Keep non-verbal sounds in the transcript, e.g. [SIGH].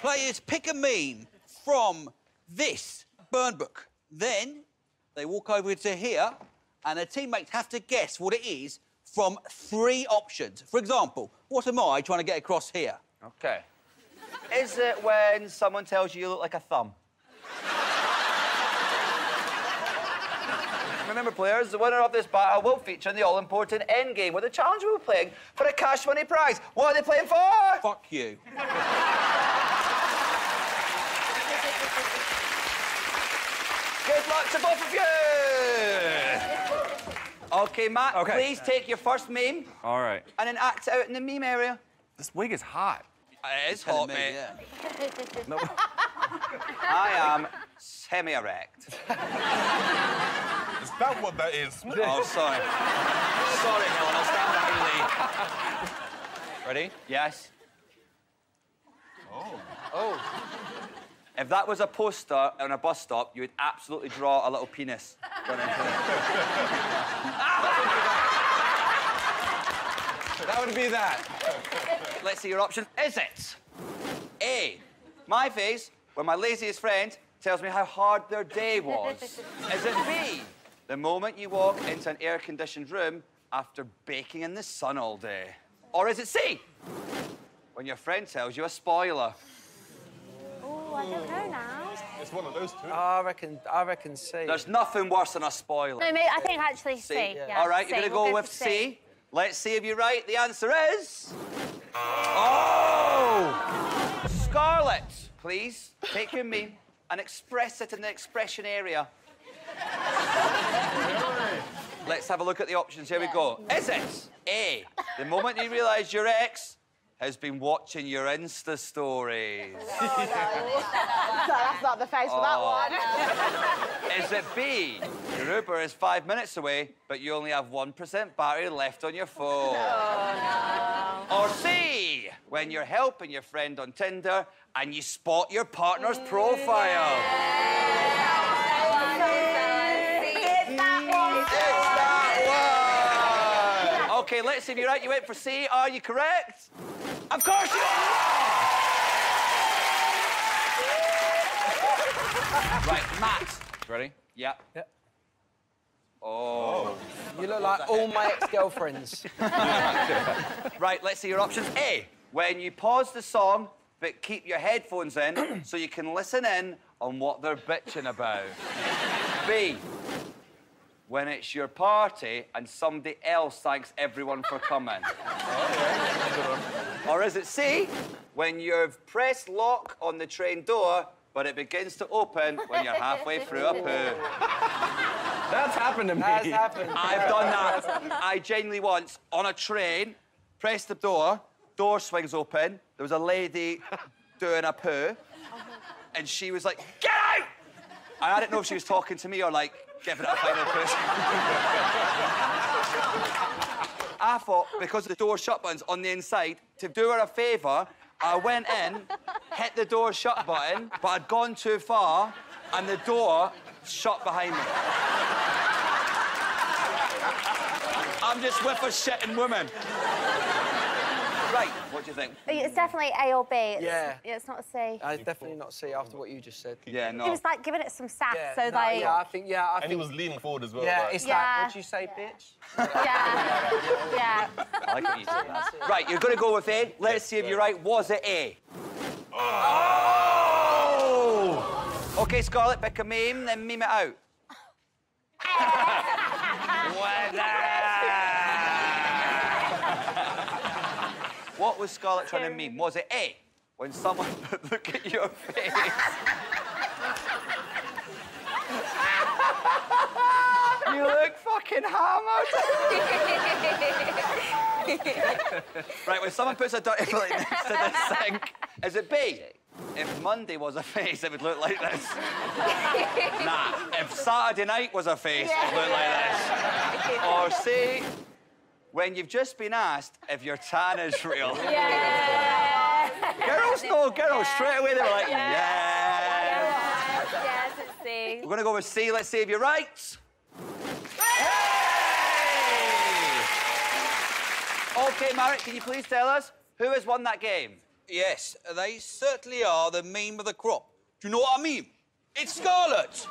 Players pick a meme from this burn book. Then they walk over to here, and their teammates have to guess what it is from three options. For example, what am I trying to get across here? Okay. Is it when someone tells you you look like a thumb? [LAUGHS] Remember, players, the winner of this battle will feature in the all-important endgame, where the challenge will be playing for a cash money prize. What are they playing for? Fuck you. [LAUGHS] Good luck to both of you! OK, Matt, Okay. please take your first meme All right. and then act out in the meme area. This wig is hot. It is Telling hot, me, mate. yeah. [LAUGHS] I am semi-erect. Is that what that is? [LAUGHS] Oh, sorry. sorry, Helen, I'll stand behind Lee. Ready? Yes. Oh. Oh. If that was a poster on a bus stop, you would absolutely draw a little penis. going into it. That would be that. Let's see your options. Is it A, my face when my laziest friend tells me how hard their day was? Is it B, the moment you walk into an air-conditioned room after baking in the sun all day? Or is it C, when your friend tells you a spoiler? Oh, I don't know now. It's one of those two. I reckon. I reckon C. There's nothing worse than a spoiler. No, maybe I think actually C. C. Yeah. All right, C. you're going to We'll go, for with C. Let's see if you're right. The answer is. Oh! Scarlett, please take your meme and express it in the expression area. Let's have a look at the options. Here we go. Is it A, the moment you realise your ex has been watching your Insta stories? [LAUGHS] Oh, [LAUGHS] that's not the face for that Oh. one. [LAUGHS] Is it B? Your Uber is five minutes away, but you only have 1% battery left on your phone. Oh, or C? When you're helping your friend on Tinder and you spot your partner's mm. profile. It's that one! OK, let's see if you're right. You went for C. Are you correct? Of course you are! right, Matt. Ready? Yeah. Yeah. Oh. You look like all my ex-girlfriends. [LAUGHS] Right, let's see your options. A, when you pause the song, but keep your headphones in so you can listen in on what they're bitching about. B, when it's your party and somebody else thanks everyone for coming. [LAUGHS] or is it C, when you've pressed lock on the train door, but it begins to open when you're halfway through a poo? [LAUGHS] That's happened to me. That's happened. I've done that. [LAUGHS] I genuinely once, on a train, pressed the door, door swings open, there was a lady doing a poo, and she was like, get out! And I didn't know if she was talking to me or, like, giving it a final push. [LAUGHS] I thought, because the door shut button's on the inside, to do her a favour, I went in, hit the door shut button, but I'd gone too far, and the door shut behind me. I'm just with a shitting woman. Right, what do you think? It's definitely A or B. It's, Yeah. It's not a C. Uh, definitely not C after what you just said. Yeah, no. It was like giving it some sass, Yeah, so no, like, yeah, I think, yeah, I And he was leaning forward as well. yeah, like- it's Yeah. that. What'd you say, bitch? yeah, [LAUGHS] yeah. I like what you said. Right, you're going to go with A. Let's see if you're right. Was it A? Oh! OK, Scarlett, pick a meme, then meme it out. What was Scarlett trying to mean? Was it A, when someone [LAUGHS] look at your face? you look fucking hammered. [LAUGHS] right, when someone puts a dirty plate next to the sink, is it B? If Monday was a face, it would look like this. nah, if Saturday night was a face, it would look like this. Or C, when you've just been asked if your tan is real. [LAUGHS] Yeah. Girls know, girls, straight away they were like, yeah. yes, it's C. We're gonna go with C. Let's see if you're right. Hey! OK, Marek, can you please tell us who has won that game? Yes, they certainly are the meme of the crop. Do you know what I mean? It's Scarlett!